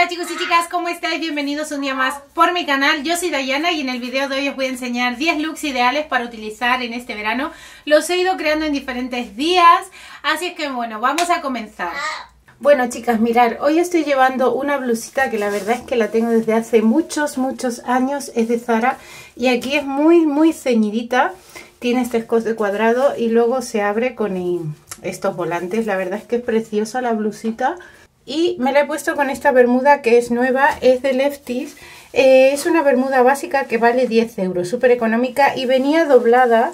Hola chicos y chicas, ¿cómo estáis? Bienvenidos un día más por mi canal. Yo soy Dayana y en el video de hoy os voy a enseñar 10 looks ideales para utilizar en este verano. Los he ido creando en diferentes días, así es que bueno, vamos a comenzar. Bueno chicas, mirar, hoy estoy llevando una blusita que la verdad es que la tengo desde hace muchos, muchos años, es de Zara y aquí es muy, muy ceñidita. Tiene este escote cuadrado y luego se abre con estos volantes. La verdad es que es preciosa la blusita y me la he puesto con esta bermuda que es nueva, es de Lefties. Eh, es una bermuda básica que vale 10 euros, súper económica y venía doblada.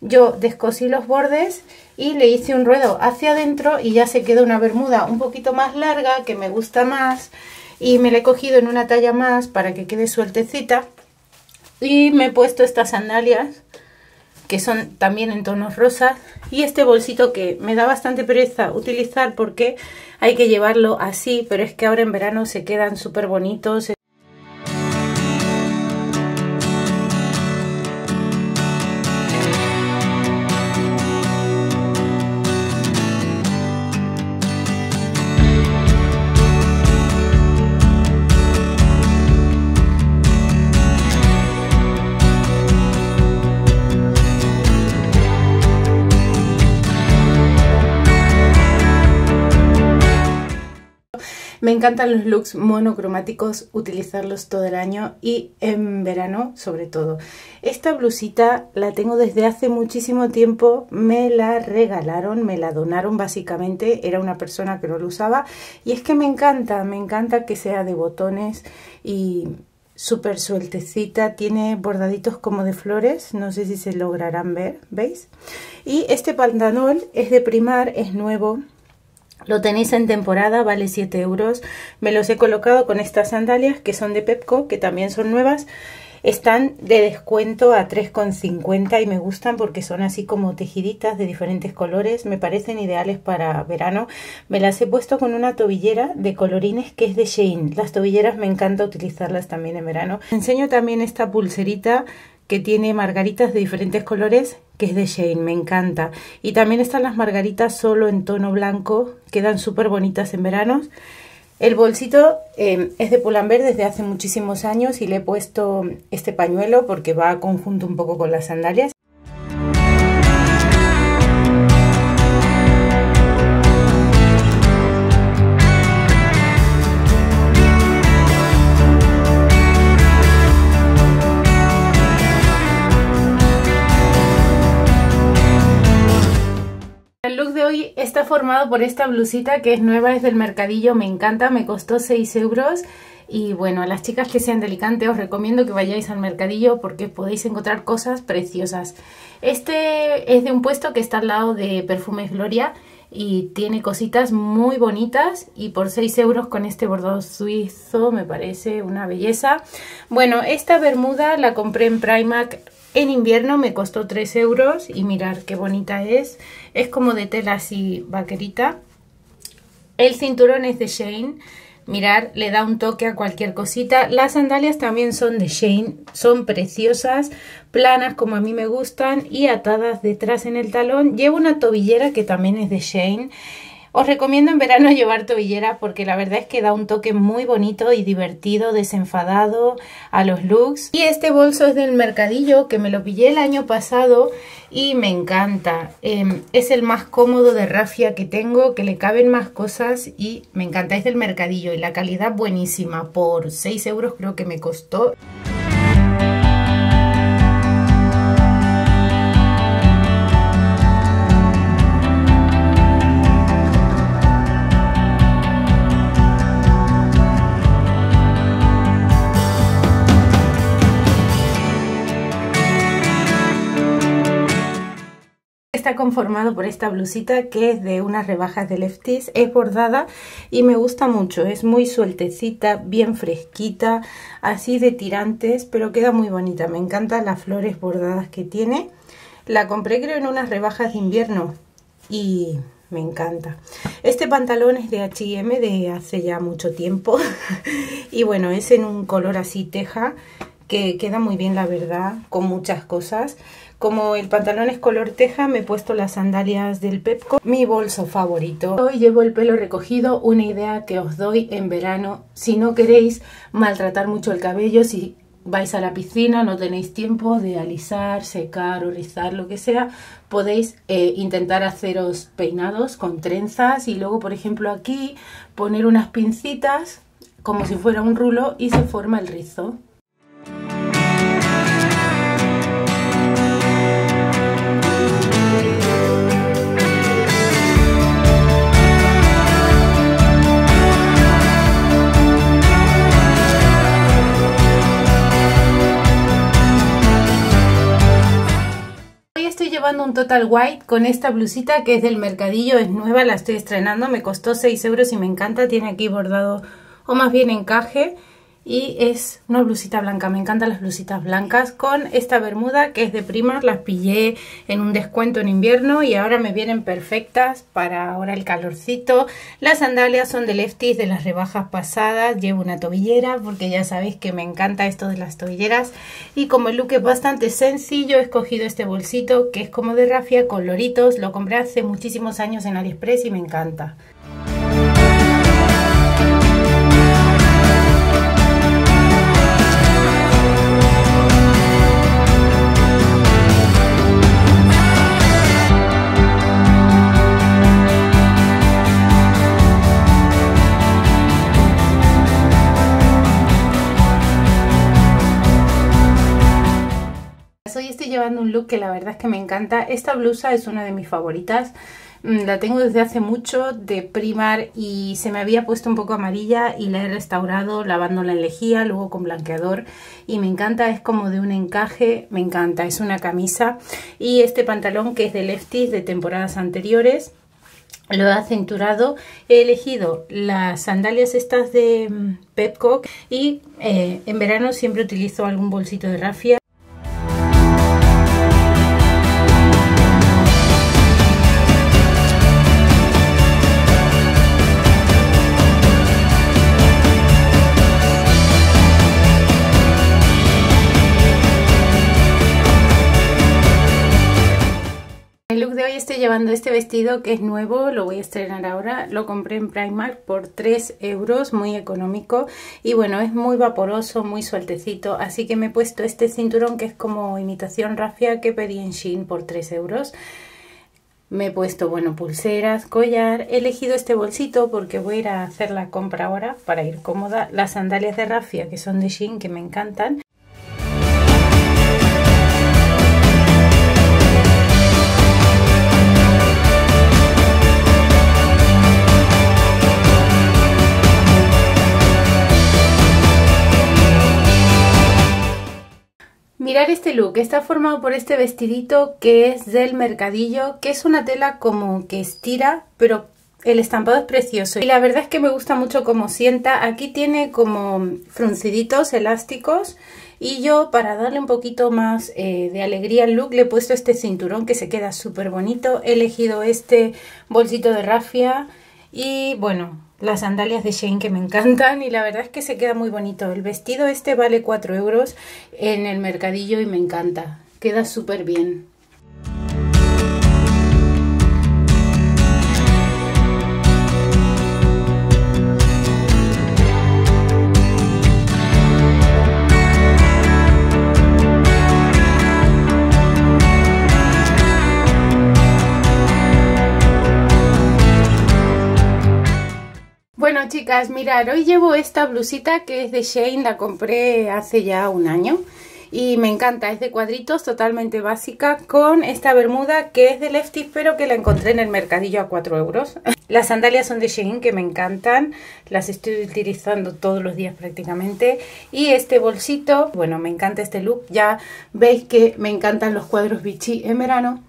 Yo descosí los bordes y le hice un ruedo hacia adentro y ya se quedó una bermuda un poquito más larga que me gusta más y me la he cogido en una talla más para que quede sueltecita y me he puesto estas sandalias que son también en tonos rosas y este bolsito que me da bastante pereza utilizar porque hay que llevarlo así pero es que ahora en verano se quedan súper bonitos Me encantan los looks monocromáticos, utilizarlos todo el año y en verano sobre todo. Esta blusita la tengo desde hace muchísimo tiempo, me la regalaron, me la donaron básicamente, era una persona que no lo usaba. Y es que me encanta, me encanta que sea de botones y súper sueltecita, tiene bordaditos como de flores, no sé si se lograrán ver, ¿veis? Y este pantalón es de primar, es nuevo, lo tenéis en temporada, vale 7 euros. Me los he colocado con estas sandalias que son de Pepco, que también son nuevas. Están de descuento a 3,50 y me gustan porque son así como tejiditas de diferentes colores. Me parecen ideales para verano. Me las he puesto con una tobillera de colorines que es de Shein. Las tobilleras me encanta utilizarlas también en verano. enseño también esta pulserita que tiene margaritas de diferentes colores, que es de Shane, me encanta. Y también están las margaritas solo en tono blanco, quedan súper bonitas en verano. El bolsito eh, es de Pull&Bear desde hace muchísimos años y le he puesto este pañuelo porque va conjunto un poco con las sandalias. Formado por esta blusita que es nueva, es del mercadillo, me encanta, me costó 6 euros. Y bueno, a las chicas que sean delicantes os recomiendo que vayáis al mercadillo porque podéis encontrar cosas preciosas. Este es de un puesto que está al lado de Perfumes Gloria y tiene cositas muy bonitas y por 6 euros con este bordado suizo me parece una belleza. Bueno, esta bermuda la compré en Primark en invierno me costó 3 euros y mirar qué bonita es. Es como de tela así vaquerita. El cinturón es de Shane. Mirar, le da un toque a cualquier cosita. Las sandalias también son de Shane. Son preciosas, planas como a mí me gustan y atadas detrás en el talón. Llevo una tobillera que también es de Shane. Os recomiendo en verano llevar tobillera porque la verdad es que da un toque muy bonito y divertido, desenfadado a los looks. Y este bolso es del Mercadillo que me lo pillé el año pasado y me encanta. Em, es el más cómodo de rafia que tengo, que le caben más cosas y me encanta. Es del Mercadillo y la calidad buenísima. Por 6 euros creo que me costó. Conformado por esta blusita que es de unas rebajas de Lefties, es bordada y me gusta mucho, es muy sueltecita, bien fresquita, así de tirantes, pero queda muy bonita, me encantan las flores bordadas que tiene. La compré creo en unas rebajas de invierno y me encanta. Este pantalón es de H&M de hace ya mucho tiempo y bueno, es en un color así teja que queda muy bien la verdad, con muchas cosas. Como el pantalón es color teja, me he puesto las sandalias del Pepco, mi bolso favorito. Hoy llevo el pelo recogido, una idea que os doy en verano. Si no queréis maltratar mucho el cabello, si vais a la piscina, no tenéis tiempo de alisar, secar o rizar, lo que sea, podéis eh, intentar haceros peinados con trenzas y luego, por ejemplo, aquí poner unas pincitas como si fuera un rulo y se forma el rizo. Un Total White con esta blusita que es del Mercadillo, es nueva, la estoy estrenando, me costó 6 euros y me encanta, tiene aquí bordado o más bien encaje y es una blusita blanca, me encantan las blusitas blancas con esta bermuda que es de Primark, las pillé en un descuento en invierno y ahora me vienen perfectas para ahora el calorcito. Las sandalias son de Lefties de las rebajas pasadas, llevo una tobillera porque ya sabéis que me encanta esto de las tobilleras. Y como el look es bastante sencillo he escogido este bolsito que es como de rafia con loritos, lo compré hace muchísimos años en AliExpress y me encanta. Que la verdad es que me encanta. Esta blusa es una de mis favoritas. Mm, la tengo desde hace mucho de primar y se me había puesto un poco amarilla y la he restaurado lavándola en lejía, luego con blanqueador y me encanta, es como de un encaje, me encanta, es una camisa y este pantalón que es de Lefties de temporadas anteriores lo he acenturado, he elegido las sandalias estas de mm, Pepcock y eh, en verano siempre utilizo algún bolsito de rafia estoy llevando este vestido que es nuevo, lo voy a estrenar ahora, lo compré en Primark por 3 euros, muy económico y bueno, es muy vaporoso, muy sueltecito, así que me he puesto este cinturón que es como imitación rafia que pedí en Shein por 3 euros. Me he puesto, bueno, pulseras, collar. He elegido este bolsito porque voy a ir a hacer la compra ahora para ir cómoda. Las sandalias de rafia que son de Shein que me encantan. Este look, está formado por este vestidito que es del mercadillo, que es una tela como que estira, pero el estampado es precioso y la verdad es que me gusta mucho cómo sienta. Aquí tiene como frunciditos elásticos y yo para darle un poquito más eh, de alegría al look le he puesto este cinturón que se queda súper bonito. He elegido este bolsito de rafia y bueno, las sandalias de Shane que me encantan y la verdad es que se queda muy bonito. El vestido este vale 4 euros en el mercadillo y me encanta. Queda súper bien. Chicas, mirad, hoy llevo esta blusita que es de Shane, la compré hace ya un año y me encanta, es de cuadritos, totalmente básica, con esta bermuda que es de Lefties pero que la encontré en el mercadillo a 4 euros. Las sandalias son de Shein que me encantan, las estoy utilizando todos los días prácticamente y este bolsito, bueno me encanta este look, ya veis que me encantan los cuadros Vichy en verano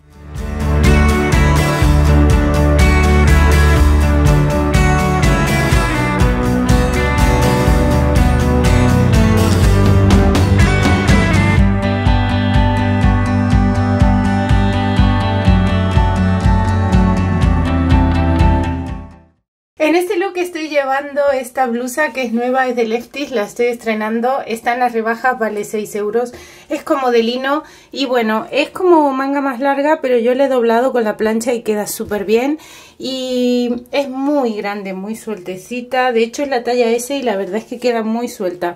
En este look estoy llevando esta blusa que es nueva, es de Lefties, la estoy estrenando, está en las rebajas, vale 6 euros, es como de lino y bueno, es como manga más larga, pero yo le he doblado con la plancha y queda súper bien y es muy grande, muy sueltecita, de hecho es la talla S y la verdad es que queda muy suelta.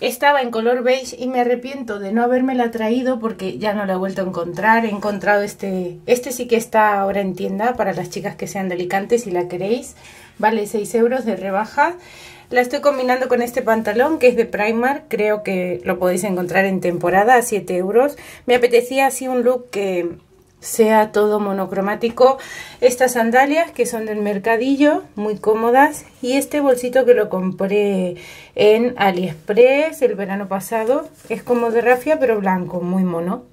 Estaba en color beige y me arrepiento de no la traído porque ya no la he vuelto a encontrar. He encontrado este, este sí que está ahora en tienda para las chicas que sean delicantes si la queréis. Vale 6 euros de rebaja. La estoy combinando con este pantalón que es de Primark. Creo que lo podéis encontrar en temporada a 7 euros. Me apetecía así un look que sea todo monocromático. Estas sandalias que son del mercadillo, muy cómodas. Y este bolsito que lo compré en AliExpress el verano pasado. Es como de rafia pero blanco, muy mono.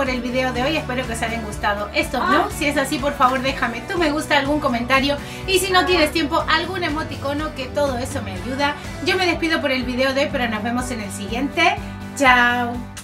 Por el video de hoy. Espero que os hayan gustado estos ah. Si es así, por favor, déjame tu me gusta, algún comentario. Y si no tienes tiempo, algún emoticono, que todo eso me ayuda. Yo me despido por el video de hoy, pero nos vemos en el siguiente. Chao.